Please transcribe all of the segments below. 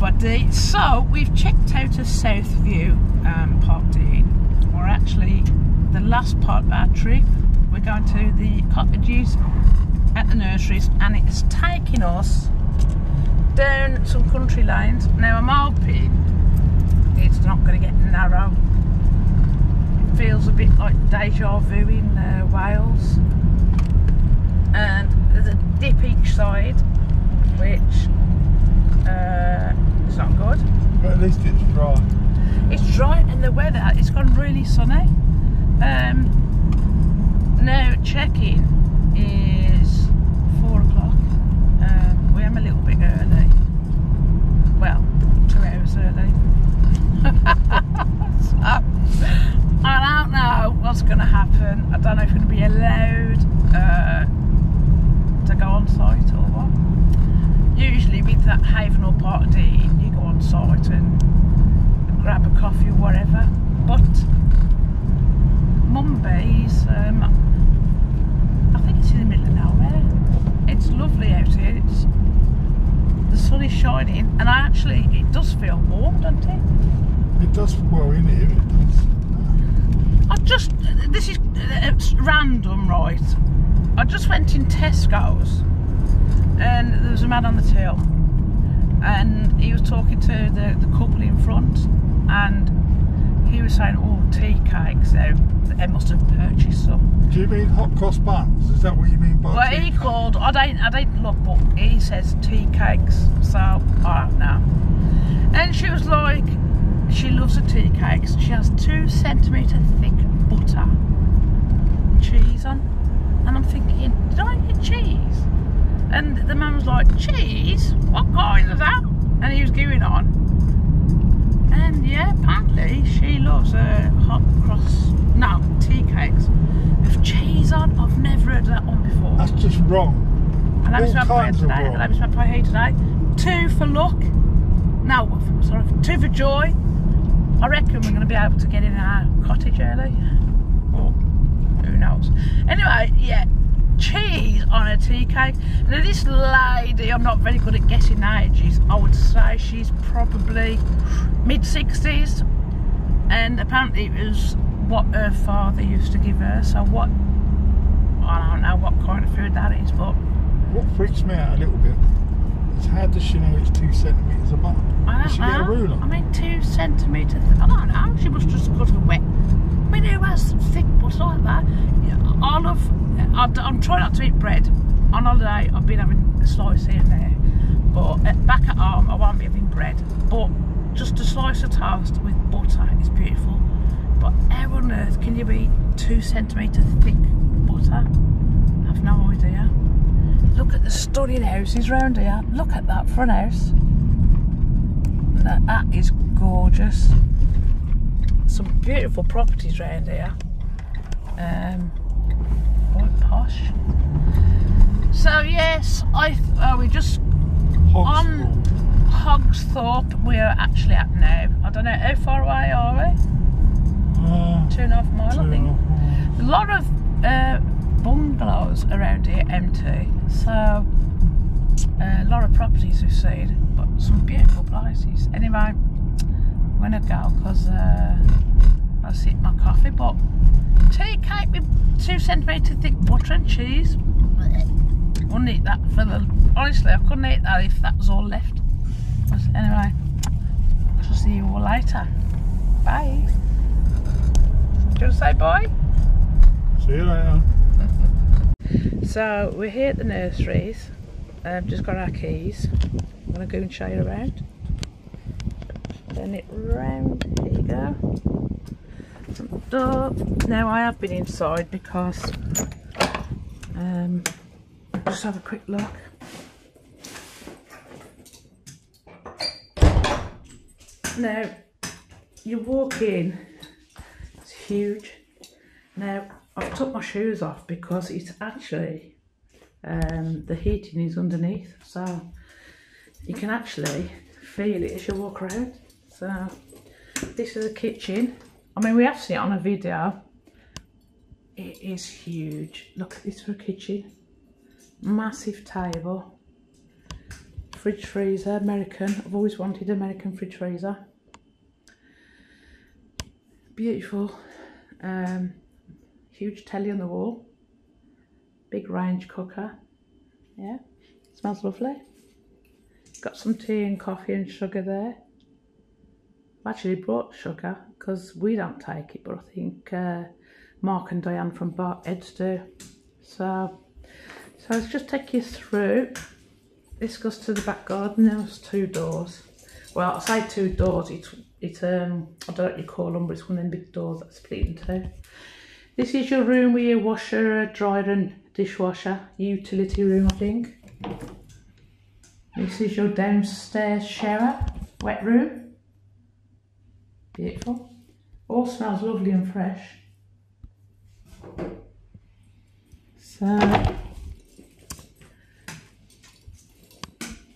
everybody. So we've checked out a Southview um, Parkdean. We're actually the last part of our trip. We're going to the cottages at the nurseries and it's taking us down some country lanes. Now I'm hoping it's not going to get narrow. It feels a bit like deja vu in uh, Wales. And there's a dip each side, which uh, is not good. But at least it's dry. It's dry and the weather, it's gone really sunny. Um, now check-in is four o'clock. Um, we am a little bit early. Well, two hours early. so, I don't know what's going to happen. I don't know if we're going to be allowed uh, to go on site or what. Usually with that Haven or Park D, you go on site and grab a coffee or whatever. But Mumby um, I think it's in the middle of nowhere. It's lovely out here. It's the sun is shining, and I actually it does feel warm, doesn't it? It does well in here. It does. I just this is it's random, right? I just went in Tesco's, and there was a man on the tail and he was talking to the the couple in front, and he was saying, "Oh, tea cakes." So they must have purchased some. Do you mean hot cross buns? Is that what you mean by? Well, he cake? called. I don't. I don't look, but he says tea cakes. So I don't know. And she was like, she loves the tea cakes. She has two centimetre thick butter, cheese on, and I'm thinking, did I get cheese? And the man was like, cheese? What kind is that? And he was going on. And yeah, apparently she loves uh, hot cross, no, tea cakes with cheese on. I've never heard of that one before. That's just wrong. And that was my of today. And that was my prayer today. Two for luck. No, sorry, two for joy. I reckon we're going to be able to get in our cottage early. Or who knows. Anyway, yeah, cheese on a tea cake. Now this lady, I'm not very good at guessing ages. I would say she's probably mid 60s. And apparently it was what her father used to give her. So what, I don't know what kind of food that is, but What freaks me out a little bit is how does she know it's two centimetres apart? I don't she get a ruler? I mean, two centimetres. I don't know. She must just got a wet. I mean, who has thick butter like that? Yeah, I love. I, I'm trying not to eat bread. On holiday, I've been having a slice here and there, but uh, back at home, I won't be having bread. But just a slice of toast with butter is beautiful. But how on earth can you eat two centimetre thick butter? I've no idea. Look at the stunning houses round here. Look at that front house. That is gorgeous. Some beautiful properties round here. Um, quite posh. So yes, I uh, we just Hogs on-. Hogsthorpe we're actually at now. I don't know how far away are we? Uh, Two and a half mile, I a think. miles. A lot of uh, bungalows around here empty, so uh, a lot of properties we've seen, but some beautiful places. Anyway, I'm gonna go because uh, I'll sip my coffee. But tea cake with two centimetre thick butter and cheese. Wouldn't eat that for the. Honestly, I couldn't eat that if that was all left. But anyway, I'll see you all later. Bye. Do you want to say bye? See you later. So we're here at the nurseries. Um, just got our keys. I'm gonna go and show you around. Turn it round. Here you go. Door. Now I have been inside because um, just have a quick look. Now you walk in. It's huge. Now I've took my shoes off because it's actually um, the heating is underneath, so you can actually feel it as you walk around. So this is a kitchen. I mean, we have seen it on a video. It is huge. Look at this for a kitchen. Massive table. fridge freezer, American. I've always wanted American fridge freezer. Beautiful. Um, huge telly on the wall. Big range cooker. Yeah, smells lovely. Got some tea and coffee and sugar there. I've actually brought sugar because we don't take it, but I think uh, Mark and Diane from Bar Eds do. So, so let's just take you through. This goes to the back garden. There's two doors. Well, I say two doors. It's it's um I don't know what you call them, but it's one of them big doors that split in two. This is your room with your washer, dryer, and dishwasher. Utility room, I think. This is your downstairs shower, wet room. Beautiful. All smells lovely and fresh. So,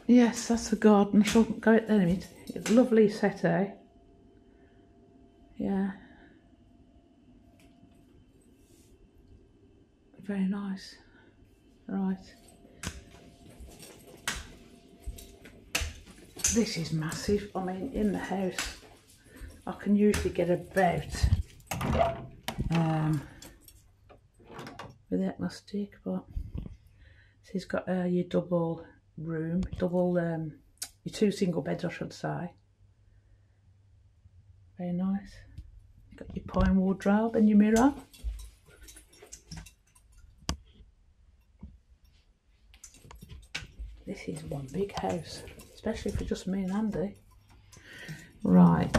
yes, that's the garden. I shall go out there in a. It's lovely settee. Eh? Yeah. Very nice. Right. This is massive. I mean, in the house, I can usually get about um, without my stick, but this has got uh, your double room, double, um, your two single beds, I should say. Very nice. You've got your pine wardrobe and your mirror. This is one big house, especially for just me and Andy. Right,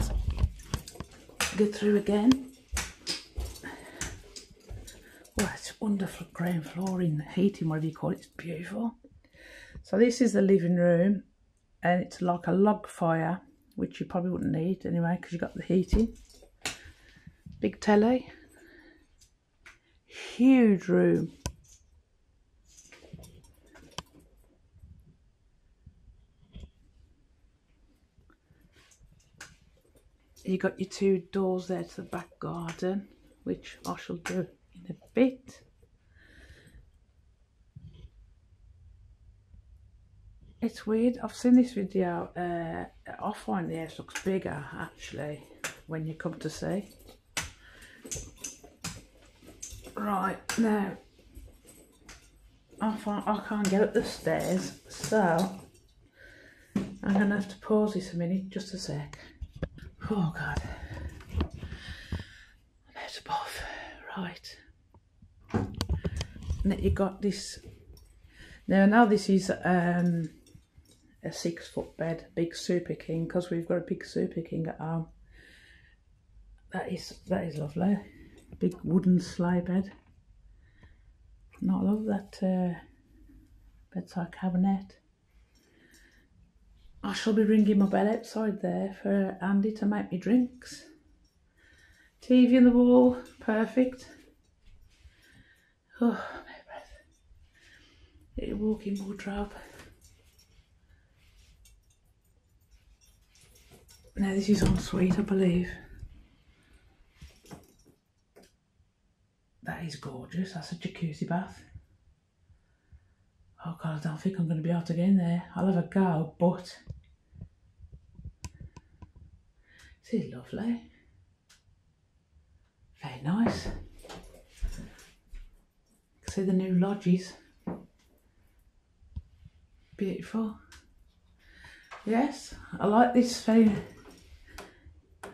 go through again. Oh, it's wonderful ground flooring, heating, whatever you call it, it's beautiful. So this is the living room and it's like a log fire, which you probably wouldn't need anyway because you've got the heating. Big telly. Huge room. You got your two doors there to the back garden which I shall do in a bit. It's weird. I've seen this video uh, I find the house looks bigger actually when you come to see. Right now I, find, I can't get up the stairs so I'm gonna have to pause this a minute just a sec Oh God. That's above. Right. Now you got this. Now, now this is um, a six foot bed, big Super King, because we've got a big Super King at home. That is that is lovely. Big wooden sleigh bed. Not love that uh, bedside cabinet. I shall be ringing my bell outside there for Andy to make me drinks. TV on the wall, perfect. Oh, my breath. Little walking wardrobe. Now this is ensuite, I believe. That is gorgeous. That's a jacuzzi bath. Oh God, I don't think I'm going to be able to get in there. I'll have a go, but this is lovely. Very nice. See the new lodges. Beautiful. Yes, I like this very,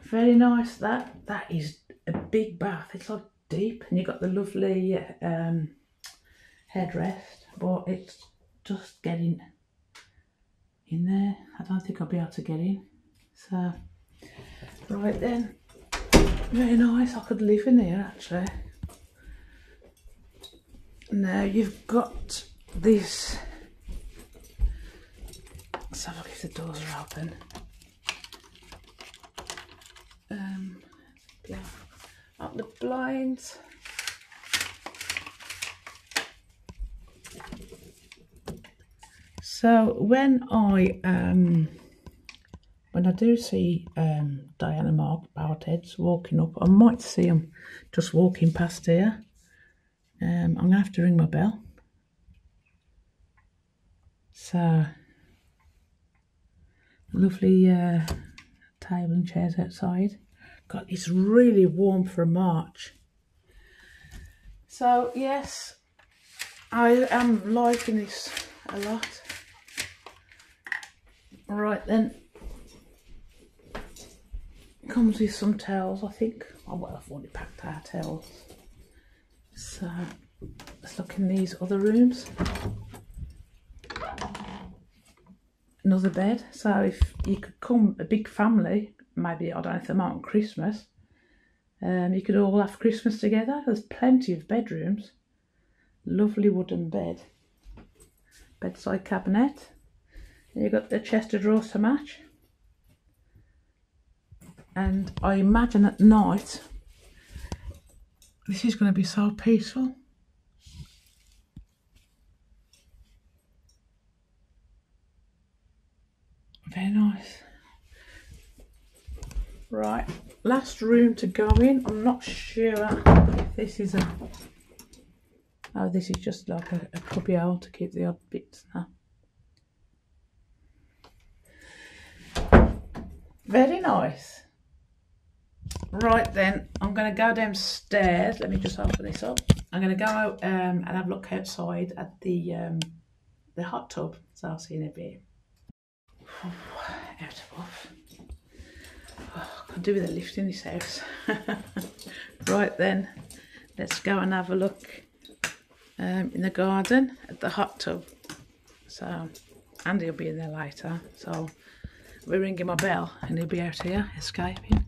very nice. That that is a big bath. It's like deep, and you got the lovely um, headrest but it's just getting in there. I don't think I'll be able to get in. So, right then, very nice. I could live in here actually. Now you've got this. Let's have a look if the doors are open. Um, yeah, up the blinds. So when I um, when I do see um, Diana Mark Bowerheads walking up, I might see them just walking past here. Um, I'm gonna have to ring my bell. So lovely uh, table and chairs outside. God, it's really warm for March. So yes, I am liking this a lot. Right then, comes with some towels, I think. Oh well, I've already packed our towels. So let's look in these other rooms. Another bed. So if you could come a big family, maybe I don't know if they're on Christmas, um, you could all have Christmas together. There's plenty of bedrooms. Lovely wooden bed. Bedside cabinet. And you've got the chest of drawers to match. And I imagine at night, this is going to be so peaceful. Very nice. Right, last room to go in. I'm not sure if this is a... Oh, this is just like a, a cubby hole to keep the odd bits now. Very nice. Right then, I'm going to go downstairs. Let me just open this up. I'm going to go out um, and have a look outside at the um, the hot tub. So I'll see you in a bit. out of off. Oh, I can do with a lift in this house. right then, let's go and have a look um, in the garden at the hot tub. So Andy will be in there later. So we're ringing my bell and he'll be out here escaping.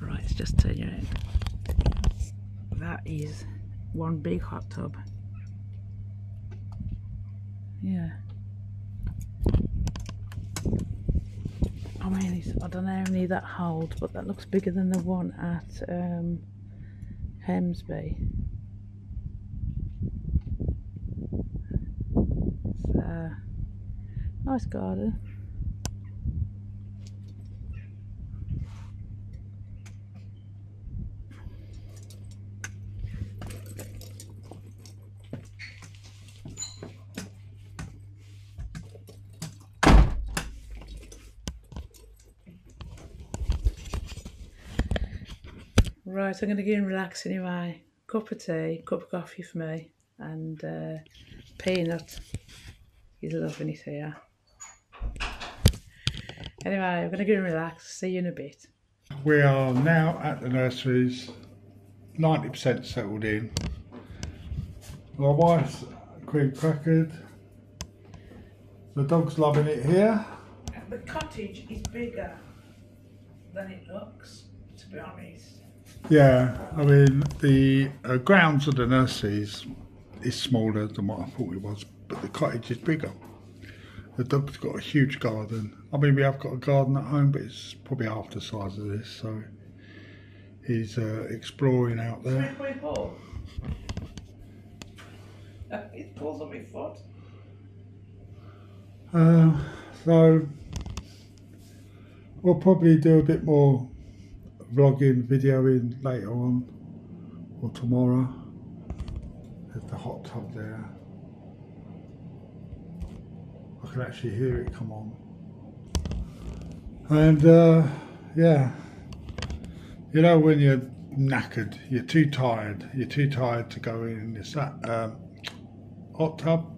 Right, let's just turn you around. That is one big hot tub. Yeah. I mean, it's, I don't know how many that holds, but that looks bigger than the one at um, Hemsby. So, nice garden. Right, I'm going to go and relax anyway. Cup of tea, cup of coffee for me, and uh, peanut. He's loving it here. Anyway, I'm going to go and relax. See you in a bit. We are now at the nurseries, 90% settled in. My wife's queen crackered. The dog's loving it here. The cottage is bigger than it looks, to be honest. Yeah, I mean, the uh, grounds of the nurseries is smaller than what I thought it was, but the cottage is bigger. The dog's got a huge garden. I mean, we have got a garden at home, but it's probably half the size of this, so he's uh, exploring out there. 3.4. it pulls on my foot. Uh, so we'll probably do a bit more vlogging, videoing later on or tomorrow. There's the hot tub there. Can actually hear it come on. And uh, yeah, you know when you're knackered, you're too tired, you're too tired to go in. That um, hot tub.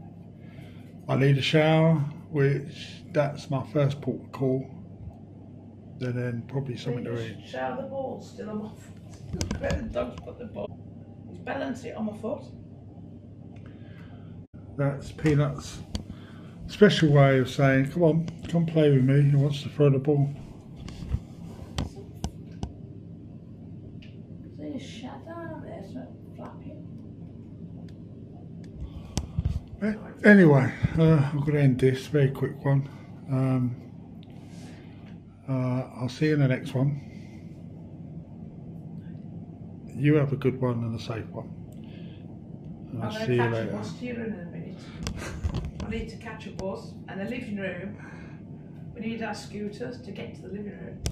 I need a shower, which that's my first port of call and then probably something to eat. Shower the ball still on my foot. Where the dog's put the ball. He's balanced it on my foot. That's Peanut's special way of saying, come on, come play with me. He wants to throw the ball. See a shadow there, so flapping. Anyway, uh, I'm going to end this very quick one. Um, uh, I'll see you in the next one. You have a good one and a safe one. And I'll I'm see you later. A bus here in a minute. I need to catch a bus and the living room. We need our scooters to get to the living room.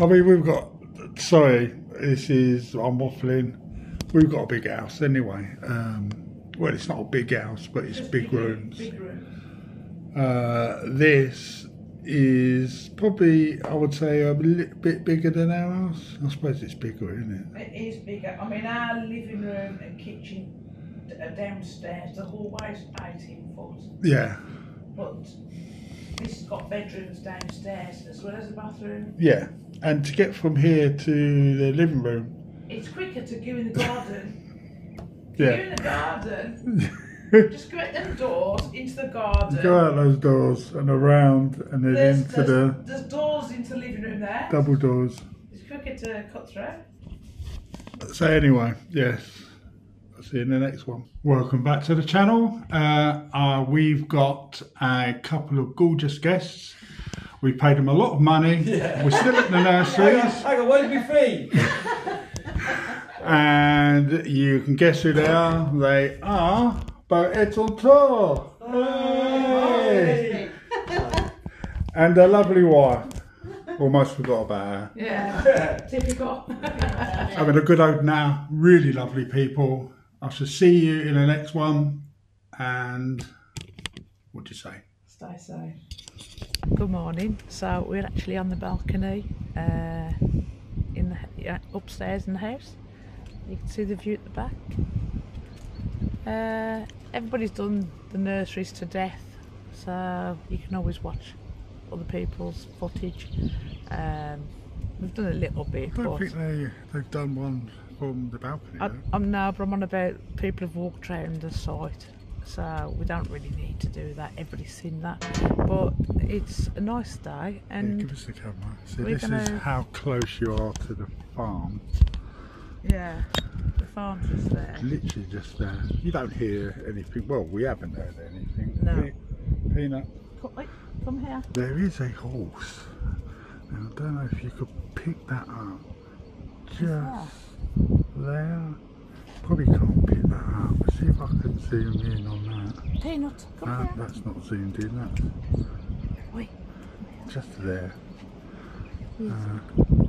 I mean, we've got. Sorry, this is I'm waffling. We've got a big house anyway. Um, well, it's not a big house, but it's Just big big- rooms. Big room. Uh, this is probably, I would say, a little bit bigger than our house. I suppose it's bigger, isn't it? It is bigger. I mean, our living room and kitchen downstairs. The hallway's 18 foot, Yeah, but this has got bedrooms downstairs as well as a bathroom. yeah. And to get from here to the living room, It's quicker to go in the garden. yeah. Go in the garden. Just go out them doors into the garden. Go out those doors and around, and then There's, into there's, the there's doors into the living room there. double doors. It's quicker to cut through. So anyway, yes. I'll see you in the next one. Welcome back to the channel. Uh, uh, we've got a couple of gorgeous guests. We paid them a lot of money. We're still at the nurseries, Hang on, where's my fee? and you can guess who they are. They are Bo Tour. Hey! And their lovely wife. Almost forgot about her. Yeah. Typical. having a good old now. Really lovely people. I shall see you in the next one. And what do you say? Stay safe. Good morning. So we're actually on the balcony uh, in the yeah, upstairs in the house. You can see the view at the back. Uh, everybody's done the nurseries to death, so you can always watch other people's footage. Um, we've done a little bit, I don't think they, they've done one from the balcony. I, I'm now, but I'm on about people have walked around the site, so we don't really need to do that. Everybody's seen that, but it's a nice day, Yeah, and give us the camera. See, we're this is gonna- how close you are to the farm. yeah, the farm's just there. Literally just there. You don't hear anything. Well, we haven't heard anything. No. Pe- Peanut. Come, come here. There is a horse. And I don't know if you could pick that up. Just there. Probably can't pick that up. See if I can zoom in on that. Peanut, come No, that's not zoomed in. That's Wait, just there. Uh,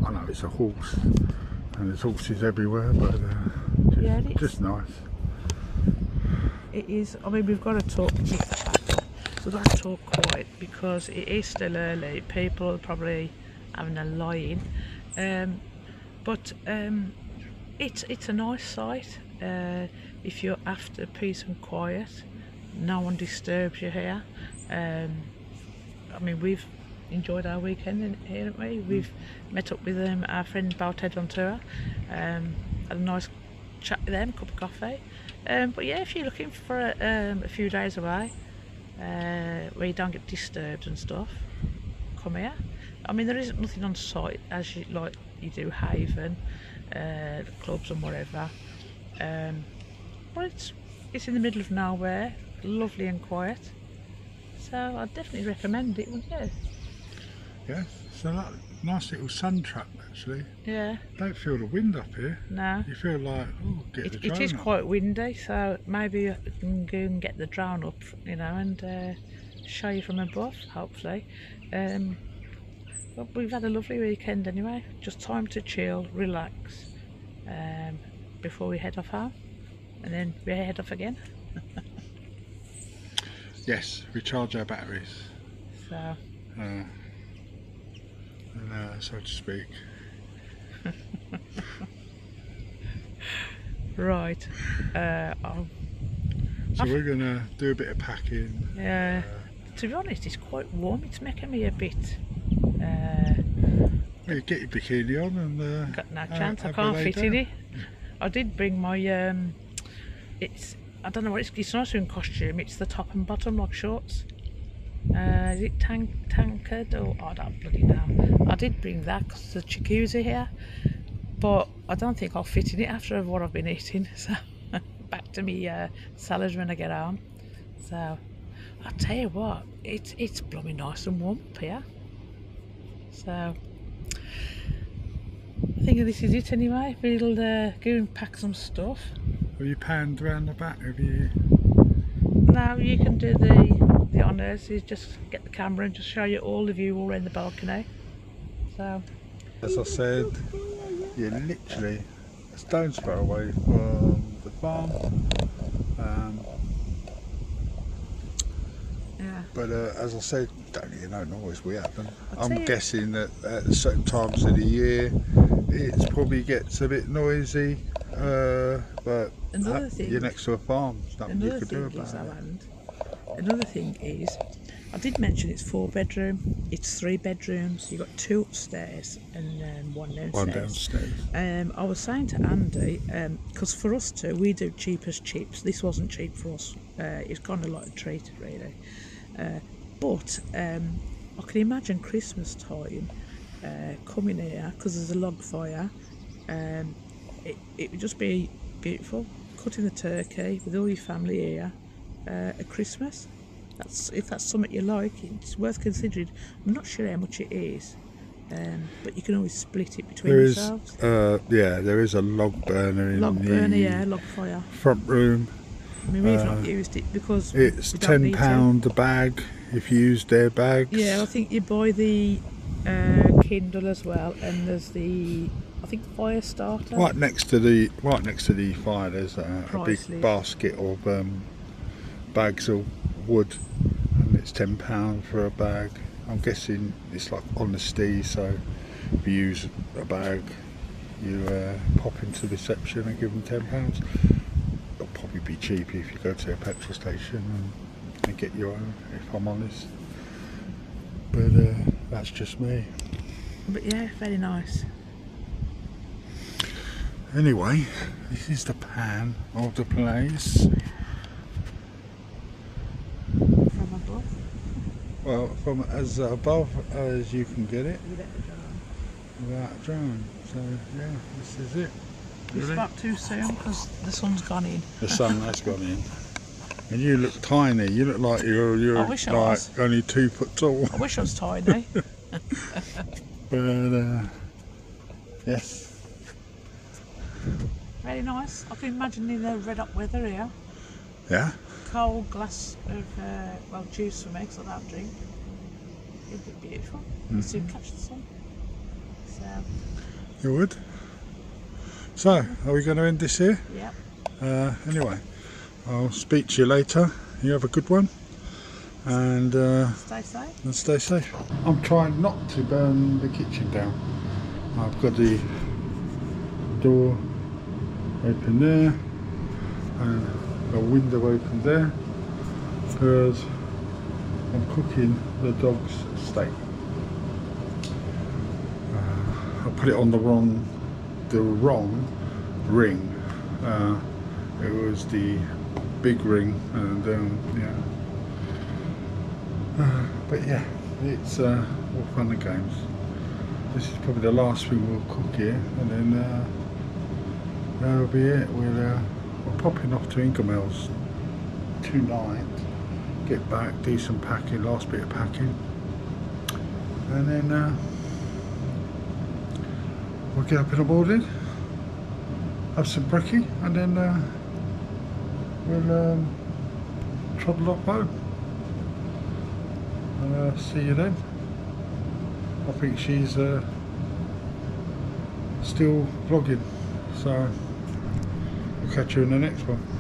I know it's a horse, and there's horses everywhere, but uh, just, Yeah, just nice. it is. I mean, we've got to talk. Keep that back. We've got to talk quiet because it is still early. People are probably having a lie in, um, but um, it's it's a nice site. Uh, if you're after peace and quiet, no one disturbs you here. Um, I mean, we've enjoyed our weekend in, here, haven't we? We've met up with um, our friend Balted tour, um, had a nice chat with them, cup of coffee. Um, but yeah, if you're looking for a, um, a few days away uh, where you don't get disturbed and stuff, come here. I mean, there isn't nothing on site as you like you do Haven, uh, clubs and whatever. Um, but it's it's in the middle of nowhere, lovely and quiet. So I'd definitely recommend it, wouldn't you? Yes, so that nice little sun trap actually. Yeah, Don't feel the wind up here. no. You feel like, oh, get It, the drone is up. quite windy, so maybe I can go and get the drone up, you know, and uh, show you from above, hopefully. Um, but we've had a lovely weekend anyway. Just time to chill, relax, um, before we head off home, and then we head off again. Yes, recharge our batteries, So uh, and, uh, so to speak. right, uh, So I've- we're gonna do a bit of packing. uh, to be honest, it's quite warm. It's making me a bit. Uh, Well, get your bikini on and uh, got no chance. I can't fit down. in it. I did bring my um, it's I don't know what it's. It's not in costume. It's the top and bottom like shorts. Uh, is it tank tankard or I don't bloody know. I did bring that because the jacuzzi here, but I don't think I'll fit in it after what I've been eating. So back to me uh, salad when I get home. So I'll tell you what, it's it's blooming nice and warm up here. So I think this is it anyway. We'll uh, go and pack some stuff. Have you panned around the back? Have you? Now you can do the the honours. Is just get the camera and just show you all the view all around the balcony. So As I said, you're literally a stone's throw away from the farm. Um, But uh, as I said, don't hear no noise. We. I'll I'm you- guessing that at certain times of the year, it probably gets a bit noisy. Uh, but uh, thing- you're next to a farm. There's nothing you Another do thing is, about it. Alan, another thing is, I did mention it's four bedroom. It's three bedrooms. You've got two upstairs and um, one downstairs. One downstairs. Um, I was saying to Andy, because for us two, we do cheap as chips. This wasn't cheap for us. Uh, it's kind of like a treat, really. Uh, but um, I can imagine Christmas time uh, coming here because there's a log fire. Um, it, it would just be beautiful. Cutting the turkey with all your family here uh, at Christmas. That's if that's something you like. It's worth considering. I'm not sure how much it is, um, but you can always split it between There is, yourselves. uh, yeah, there is a log burner in Log the burner, yeah, log fire. front room. I mean, we've Uh, not used it because It's ten pound a bag if you use their bags. Yeah, I think you buy the uh, Kindle as well, and there's the I think fire starter. Right next to the right next to the fire, there's a, a big basket of um, bags of wood, and it's ten pound for a bag. I'm guessing it's like honesty, so if you use a bag, you uh, pop into the reception and give them ten pounds. It'll probably be cheaper if you go to a petrol station and, get your own. If I'm honest, but uh, that's just me. But yeah, very nice. Anyway, this is the pan of the place. From above, Well, from as above as you can get it without a drone. without a drone. So yeah, this is it. Really? spoke too soon because the sun's gone in. The sun has gone in, and you look tiny. You look like you're you're I I like only two foot tall. I wish I was tiny. But uh, yes, very nice. I can imagine in the red hot weather here. yeah. Cold glass of uh, well juice for me because I don't drink. It'd be beautiful. Mm-hmm. Soon catch the sun. So You would. So, are we going to end this here? yeah. Uh, anyway, I'll speak to you later. You have a good one, and. Uh, Stay safe. and stay safe. I'm trying not to burn the kitchen down. I've got the door open there and a window open there because I'm cooking the dog's steak. Uh, I put it on the wrong, the wrong ring. Uh, it was the big ring, and um, yeah. Uh, but yeah, it's uh, all fun and games. This is probably the last thing we'll cook here, and then uh, that'll be it. We're, uh, we're popping off to Ingoldmells tonight, get back, do some packing, last bit of packing, and then uh, we'll get up in the morning, have some brekkie, and then uh, we'll um, trundle up home. And uh, see you then. I think she's uh, still vlogging, so we'll catch you in the next one.